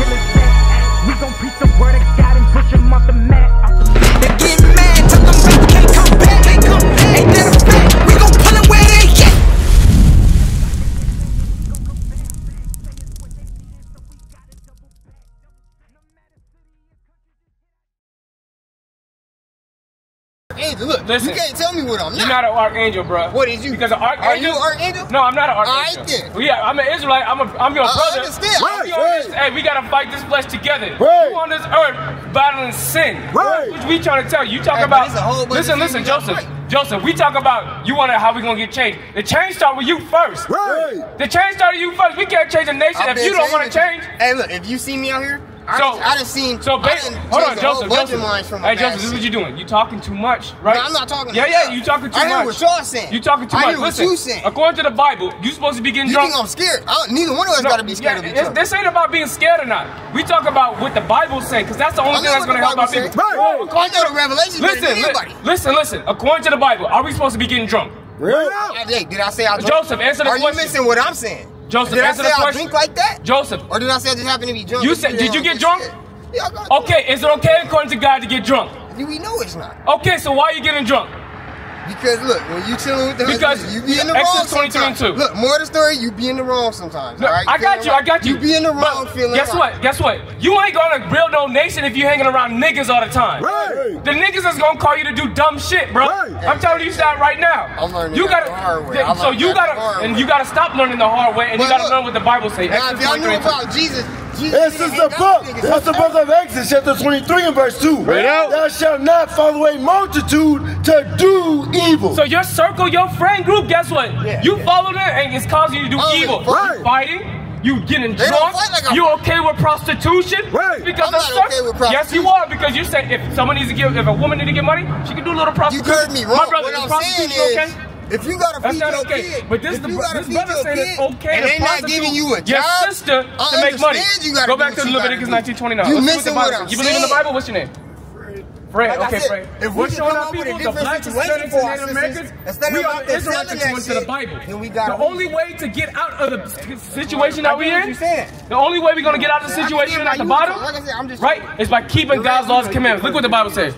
killers at? We gon' preach the word of Angel, look, Listen. you can't tell me what I'm You're not. not an archangel, bro. What is you? Because an archangel. Are you an archangel? No, I'm not an All archangel. right, then. Well, yeah, I'm an Israelite. I'm a, I'm your I brother. understand. I'm your- Right, Hey, we gotta fight this flesh together. Right. You on this earth battling sin. Right. Which we trying to tell you. You talk Hey, about. a whole bunch listen, of listen, things we gotta Joseph. Joseph, we talk about you want to how we gonna get changed. The change start with you first. Right. The change start with you first. We can't change a nation I've if you don't want to change. Hey, look, if you see me out here, I, So- done, I done seen. So, I ba- done hold on, changed whole Joseph. Joseph. lines from hey, Joseph, this is what you're doing. You talking too much, right? No, I'm not talking Yeah, yeah, y'all. talking too much. I much. hear what y'all saying. You talking too I much. hear what Listen, you saying. according to the Bible, you supposed to be getting You drunk. think I'm scared? I neither one of us No, got to be scared yeah, of each other. This ain't about being scared or not. We talk about what the Bible say, because that's the only thing that's going to help our people. say. Right. Well, I know the revelation Listen, than li- anybody. listen, listen. According to the Bible, are we supposed to be getting drunk? Really? Hey, did I say I drink? Joseph, answer the question. Are you missing what I'm saying? Joseph, did I answer say the I question. drink like that? Joseph, Or did I say I just happen to be drunk? You said- didn't you get drunk? Yeah, I got okay, is it okay according to God to get drunk? We know it's not. Okay, so why are you getting drunk? Because look, when you chilling with the Because husband, you be in the Exodus wrong 23 and sometimes. 2. Look, more of the story, you be in the wrong sometimes. No, all right? I got Feeling you, I got you. You be in the wrong But feeling. Guess right. what? Guess what? You ain't gonna build no nation if you hanging around niggas all the time. Right. The niggas is gonna call you to do dumb shit, bro. Right. I'm telling you that right now. I'm learning you gotta, the hard way. so you gotta, and way. you gotta stop learning the hard way, and But you gotta look, learn what the Bible say. Now, if y'all knew 23 and 2. about Jesus, Jesus This is the book. with niggas This is the like book of Exodus, chapter 23 and verse 2. Right out. Thou shalt not follow a multitude to do evil. So your circle, your friend group, guess what? Yeah, you yeah. follow them and it's causing you to do Oh, evil. right. You fighting, you getting They drunk, fight like you okay with prostitution? Right. Because I'm the not okay with Yes, you prostitution. are because you said if someone needs to give, if a woman needs to get money, she can do a little prostitution. You prostitution. heard me wrong. My brother, what is I'm saying is, okay? If you gotta That's feed not your okay. kid, But this the this brother your saying it's okay and to they not giving you a your job, sister I to make money. you gotta Go back to Leviticus gotta do. 1929. You missing what I'm. You believe in the? Bible? What's your name? Fred, Like okay, said, Fred. if we We're showing our up with a people the different blacks, situation Hispanics, for and Native Americans. instead We of are the Israelites according to the Bible. then we gotta- The only way to get out of the situation that we're in, the only way we're gonna get out of the situation at the bottom, on. Like I said, I'm just- right, is by keeping God's laws and commandments. Look what the Bible says.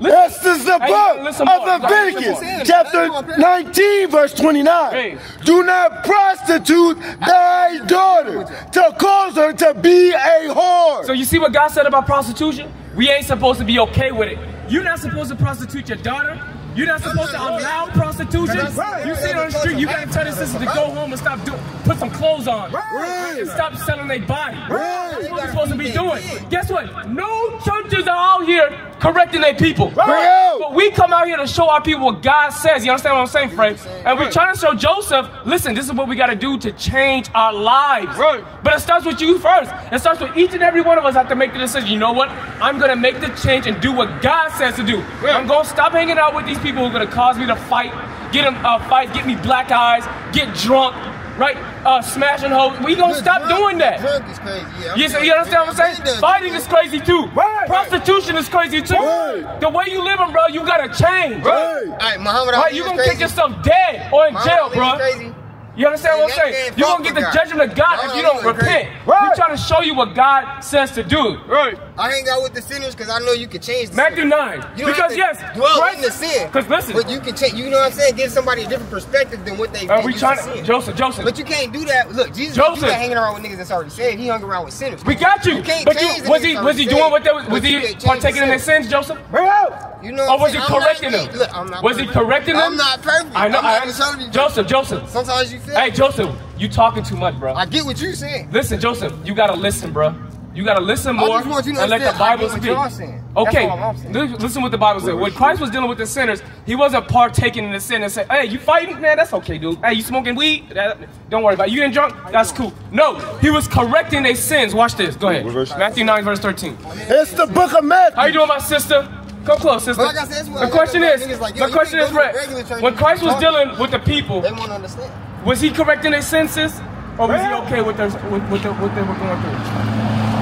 This is the Hey, book listen of Listen Leviticus, more. chapter 19, verse 29. Hey. Do not prostitute thy daughter to cause her to be a whore. So you see what God said about prostitution? We ain't supposed to be okay with it. You're not supposed to prostitute your daughter. You're not supposed to allow prostitution. Right. You see it on the street, you gotta tell your sister to go home and stop doing, put some clothes on. Right. And stop selling their body. Right. That's what we're supposed to be doing. Guess what? No churches are out here correcting their people. Right. But we come out here to show our people what God says. You understand what I'm saying, Frank? And we're trying to show Joseph, listen, this is what we gotta do to change our lives. Right. But it starts with you first. It starts with each and every one of us have to make the decision. You know what? I'm gonna make the change and do what God says to do. I'm gonna stop hanging out with these people who are gonna cause me to fight, get them uh, fight, get me black eyes, get drunk, right? Uh, smashing hoes. We gonna stop drunk- doing that. Drunk is crazy. Yeah, You, see- you understand what I'm saying? I've been done. Fighting is crazy too. Right. Prostitution is crazy too. Right. The way you living, bro, you gotta change. Right. All right, Muhammad Right, Ali you gonna kick yourself dead or in Muhammad jail, Ali bro. Crazy. You understand what I'm saying? You're fought gonna get the judgment of God if you don't repent. crazy. Right. We're trying to show you what God says to do. Right. I hang out with the sinners because I know you can change the Matthew sin. 9. You don't because have yes, to dwell Christ- in the sin. 'Cause listen, but you can change. You know what I'm saying? Give somebody a different perspective than what they. are they we trying to to sin. Joseph, Joseph? But you can't do that. Look, Jesus, Joseph. you not hanging around with niggas that's already saved. He hung around with sinners. we got you. You can't but change you, the was niggas he was he doing what they was saved, was he partaking in the their sins, Joseph? Bring out. You know, Or oh, was he saying? I'm not correcting me. them? Look, I'm not Was he correcting them? I'm not perfect. I know. I'm not just trying to be Joseph. Joseph. Sometimes you feel. Hey, Joseph, you talking too much, bro. I get what you're saying. Listen, Joseph, you gotta listen, bro. You gotta listen more you to and let the Bible get what speak. y'all saying. That's Okay, all I'm saying. li- listen what the Bible said. When Christ was dealing with the sinners, he wasn't partaking in the sin and say, "Hey, you fighting, man? That's okay, dude. Hey, you smoking weed? That- don't worry about it. You getting drunk? That's cool." No, he was correcting their sins. Watch this. Go ahead. Matthew nine, verse thirteen. It's the book of Matthew. How you doing, my sister? Come close, sister. But like I said, that's what I the got question is, like, the question is, go Brett, when Christ was dealing with the people, They won't understand. was he correcting their senses, or was he okay with their with, with the, what they were going through?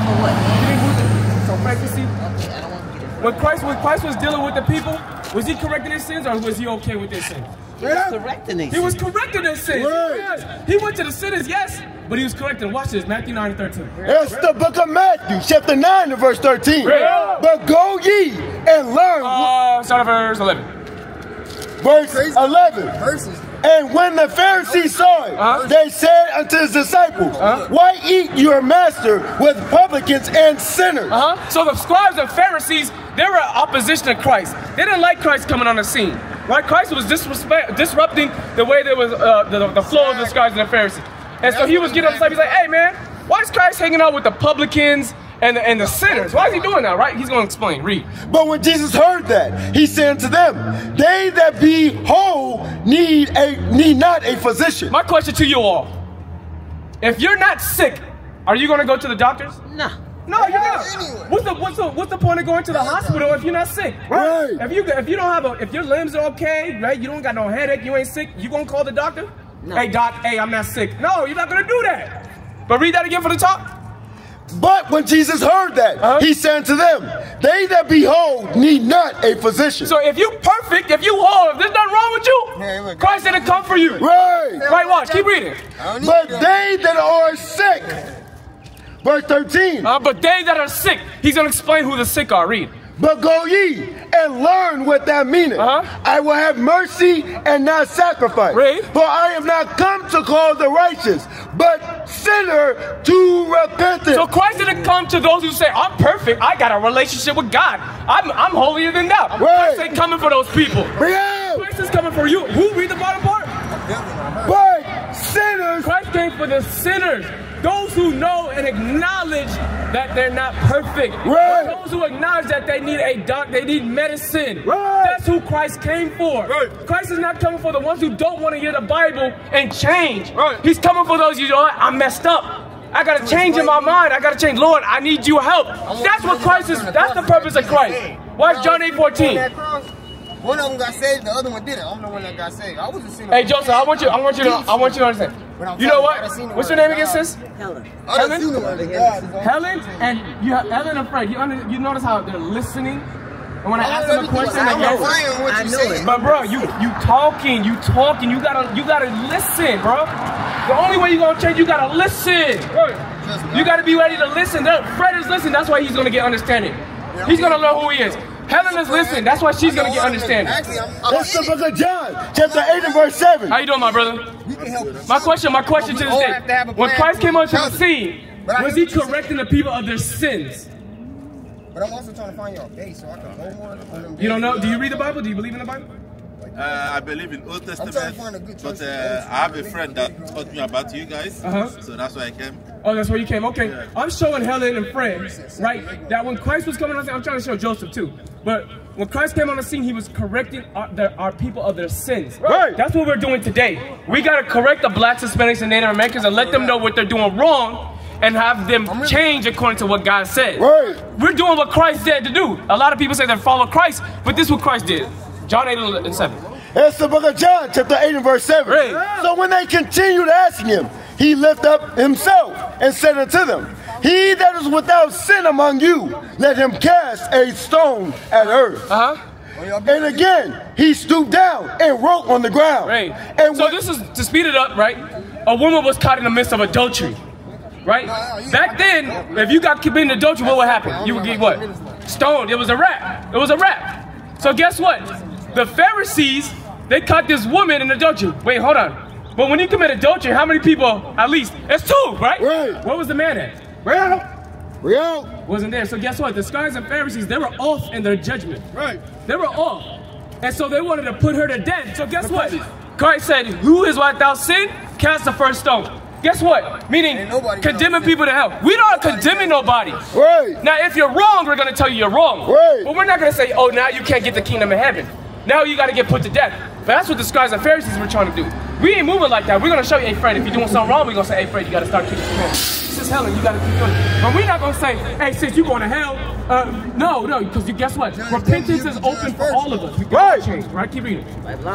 For what? So, Frank, you see, Okay, I don't want to get it. when Christ when Christ was dealing with the people, was he correcting their sins, or was he okay with their sins? He was correcting these. He was correcting their sins. Right. Yes. He went to the sinners, yes, but he was correcting. Watch this, Matthew 9 and 13. It's the book of Matthew, chapter 9 and verse 13. Right. But go ye and learn, Uh, start at verse 11. verse 11. Versus. And when the Pharisees saw it, Uh-huh. they said unto his disciples, Why eat your master with publicans and sinners? Uh-huh. So the scribes and Pharisees, they were opposition to Christ. They didn't like Christ coming on the scene. Right? Christ was disrespect, disrupting the way there was uh, the, the flow of the scribes and the Pharisees. And so he was getting upset. He's like, hey man, why is Christ hanging out with the publicans and the, and the sinners? Why is he doing that, right? He's going to explain. Read. But when Jesus heard that, he said unto them, They that be whole need a need not a physician. My question to you all. If you're not sick, are you going to go to the doctors? No. No, you're not. Anyway. What's the what's the what's the point of going to the hospital if you're not sick? Right. If you if you don't have a if your limbs are okay, right? You don't got no headache, you ain't sick, you gonna call the doctor? No. Hey doc, hey, I'm not sick. No, you're not gonna do that. But read that again for the top. But when Jesus heard that, Uh-huh. he said unto them, They that be whole need not a physician. So if you perfect, if you whole, if there's nothing wrong with you, Yeah, look. Christ didn't come for you. right. Right, watch, keep reading. I don't need But they that are sick, verse 13, Uh, but they that are sick, he's gonna explain who the sick are. Read. But go ye and learn what that meaneth. Uh-huh. I will have mercy and not sacrifice. For I have not come to call the righteous, but sinner to repentance. So Christ didn't come to those who say, I'm perfect, I got a relationship with God. I'm I'm holier than thou. Right. Christ ain't coming for those people. Out. Christ is coming for you. Who read the bottom part? But sinners, Christ came for the sinners, those who know and acknowledge that they're not perfect. Right. Those who acknowledge that they need a doc, they need medicine. Right. That's who Christ came for. Right. Christ is not coming for the ones who don't want to hear the Bible and change. Right. He's coming for those you know what? I'm messed up. I gotta change in my mind. I gotta change. Lord, I need your help. That's what Christ is. That's the purpose of Christ. Watch John 8 14. That cross, One of them got saved, the other one didn't. I'm the one that got saved. I was a sinner. Hey Joseph, I want you. I want you to. I want you to understand. You know what? What's your name again, sis? Helen. I Helen? seen the word of God. is on- Helen and you have Helen and Fred. You under, you notice how they're listening, and when I ask them a question, I'm they not answer. what I you know saying. it. But bro, you you talking, you talking, you gotta you gotta listen, bro. The only way you gonna change, you gotta listen. You gotta be ready to listen. There- Fred is listening. That's why he's gonna get understanding. He's gonna learn who he is. Helen is listening. That's why she's gonna get understanding. Actually, I'm, I'm that's the book of John, chapter 8 and verse 7. How you doing, my brother? we can help. My question, my question to this all day. have to have a When Christ came onto the scene, was he correcting the people of their sins? But I'm also trying to find your base so I can hold more on them. You don't know? Do you read the Bible? Do you believe in the Bible? Uh, I believe in Old Testament, find a good but uh, I have a friend that taught me about you guys, Uh-huh. so that's why I came. Oh, that's where you came. Okay. I'm showing Helen and Fred, right? That when Christ was coming on the scene, I'm trying to show Joseph too. But when Christ came on the scene, he was correcting our, our people of their sins. Right. That's what we're doing today. We got to correct the blacks, Hispanics, and Native Americans and let them know what they're doing wrong and have them change according to what God said. Right. We're doing what Christ did to do. A lot of people say they follow Christ, but this is what Christ did. John 8 and 7. That's the book of John, chapter 8 and verse 7. Right. So when they continued asking him, he lifted up himself and said unto them, He that is without sin among you, let him cast a stone at earth. Uh huh. And again, he stooped down and wrote on the ground. Right. And so this is to speed it up, right? A woman was caught in the midst of adultery, right? Back then, if you got committed adultery, what would happen? You would get what? Stoned. It was a rap. It was a rap. So guess what? The Pharisees they caught this woman in adultery. Wait, hold on. But when you commit adultery, how many people? At least it's two, right? Right. Where was the man at? Real. Real. Wasn't there. So guess what? The scribes and Pharisees they were off in their judgment. Right. They were off. And so they wanted to put her to death. So guess what? Christ said, Who is without sin? Cast the first stone. Guess what? Meaning condemning people to hell. We don't condemning nobody. Right. Now, if you're wrong, we're gonna tell you you're wrong. Right. But we're not gonna say, oh, now you can't get the kingdom of heaven. Now you gotta get put to death. But that's what the scribes and Pharisees were trying to do. We ain't moving like that. We're gonna show you, hey Fred, if you're doing something wrong, we're gonna say, hey Fred, you gotta start keeping it This is hell and you gotta keep doing it. But we're not gonna say, hey sis, you going to hell. Uh, no, no, because you guess what? Repentance is open for all of us. We gotta Right. change, right? Keep reading.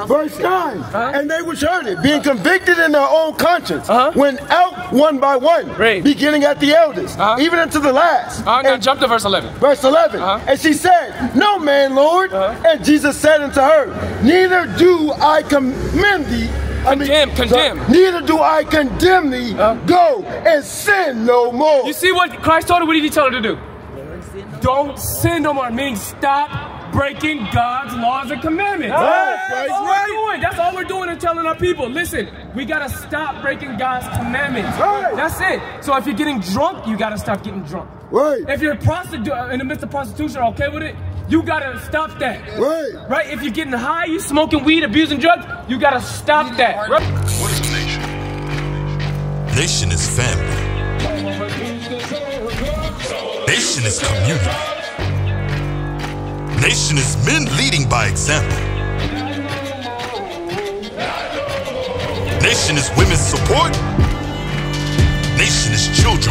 Verse 9. And they which heard it, being convicted in their own conscience, Uh-huh. went out one by one, Right. beginning at the eldest, Uh-huh. even unto the last. Uh, now And- jump to verse 11. Verse 11. Uh-huh. And she said, No man, Lord. Uh-huh. And Jesus said unto her, Neither do I commend thee I mean, Condemn, so condemn. neither do I condemn thee. Go and sin no more. You see what Christ told her? What did he tell her to do? Don't sin no more. Meaning stop breaking God's laws and commandments. That's right, all right. we're doing. That's all we're doing and telling our people. Listen, we gotta stop breaking God's commandments. Right. That's it. So if you're getting drunk, you gotta stop getting drunk. Right. If you're prostitu- uh, in the midst of prostitution, okay with it? You gotta stop that. Right. Right? If you're getting high, you smoking weed, abusing drugs, you gotta stop that. Right? What is a nation? Nation is family. Nation is community. Nation is men leading by example. Nation is women's support. Nation is children with role models.